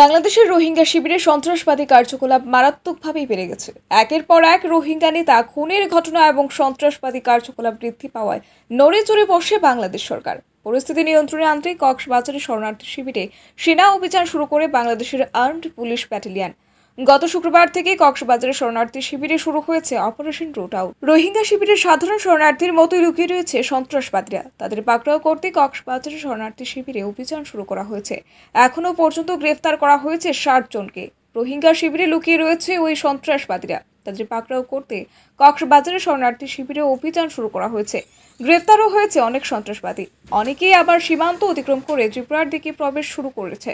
বাংলাদেশের রোহিঙ্গা শিবিরে সন্ত্রাসবাদী কার্যকলাপ মারাত্মকভাবেই বেড়ে গেছে। একের পর এক রোহিঙ্গা নেতা খুনের ঘটনা এবং সন্ত্রাসবাদী কার্যকলাপ বৃদ্ধি পাওয়ায় নড়ে চড়ে বসে বাংলাদেশ সরকার। পরিস্থিতি নিয়ন্ত্রণে আনতে কক্সবাজারের শরণার্থী শিবিরে সেনা অভিযান শুরু করে বাংলাদেশের আর্মড পুলিশ ব্যাটালিয়ন। গত শুক্রবার থেকে কক্সবাজারের শরণার্থী শিবিরে শুরু হয়েছে অপারেশন রুট আউট রোহিঙ্গা শিবিরের সাধারণ শরণার্থীর মতোই লুকিয়ে রয়েছে সন্ত্রাসবাদীরা। তাদের পাকড়াও করতে কক্সবাজারের শরণার্থী শিবিরে অভিযান শুরু করা হয়েছে। এখনও পর্যন্ত গ্রেফতার করা হয়েছে ষাট জনকে। রোহিঙ্গা শিবিরে লুকিয়ে রয়েছে ওই সন্ত্রাসবাদীরা। তাদের পাকড়াও করতে কক্সবাজারের শরণার্থী শিবিরে অভিযান শুরু করা হয়েছে। গ্রেফতারও হয়েছে অনেক সন্ত্রাসবাদী। অনেকেই আবার সীমান্ত অতিক্রম করে ত্রিপুরার দিকে প্রবেশ শুরু করেছে।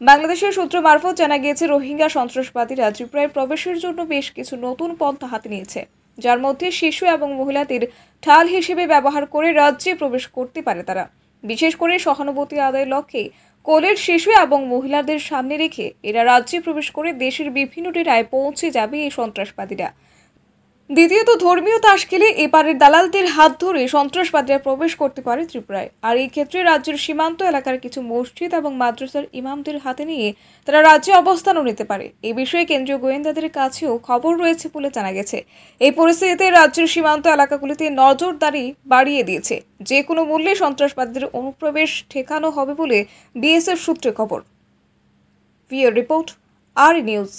বাংলাদেশের সূত্র মারফত জানা গিয়েছে, রোহিঙ্গা সন্ত্রাসবাদীরা ত্রিপুরায় প্রবেশের জন্য বেশ কিছু নতুন পন্থা হাতে নিয়েছে। যার মধ্যে শিশু এবং মহিলাদের ঢাল হিসেবে ব্যবহার করে রাজ্যে প্রবেশ করতে পারে তারা। বিশেষ করে সহানুভূতি আদায়ের লক্ষ্যে কোলের শিশু এবং মহিলাদের সামনে রেখে এরা রাজ্যে প্রবেশ করে দেশের বিভিন্ন ডেরায় পৌঁছে যাবে এই সন্ত্রাসবাদীরা। দ্বিতীয়ত, ধর্মীয় তাস খেলে এপারের দালালদের হাত ধরে সন্ত্রাসবাদীরা প্রবেশ করতে পারে ত্রিপুরায়। আর এই ক্ষেত্রে রাজ্যের সীমান্ত এলাকার কিছু মসজিদ এবং মাদ্রাসার ইমামদের হাতে নিয়ে তারা রাজ্যে অবস্থানও নিতে পারে। এ বিষয়ে কেন্দ্রীয় গোয়েন্দাদের কাছেও খবর রয়েছে বলে জানা গেছে। এই পরিস্থিতিতে রাজ্যের সীমান্ত এলাকাগুলিতে নজরদারি বাড়িয়ে দিয়েছে। যে কোনো মূল্যে সন্ত্রাসবাদীদের অনুপ্রবেশ ঠেকানো হবে বলে বিএসএফ সূত্রে খবর। রিপোর্ট, আর নিউজ।